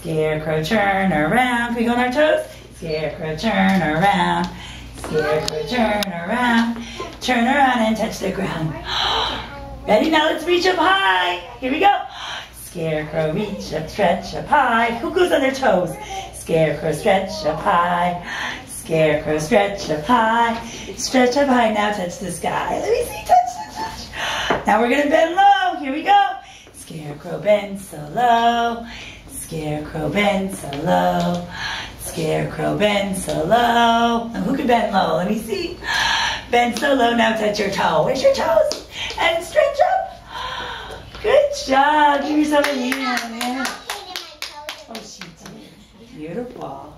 Scarecrow, turn around. Can we go on our toes? Scarecrow, turn around. Scarecrow, turn around. Turn around and touch the ground. Ready? Now let's reach up high. Here we go. Scarecrow, reach up, stretch up high. Who goes on their toes? Scarecrow, stretch up high. Scarecrow, stretch up high. Stretch up high. Now touch the sky. Let me see. Touch, touch, touch. Now we're going to bend low. Here we go. Scarecrow, bend so low. Scarecrow, bend so low. Scarecrow, bend so low. Now who can bend low? Let me see. Bend so low. Now touch your toe. Where's your toes? And stretch up. Good job. Give yourself a hand. Yeah. Oh, she did. Beautiful.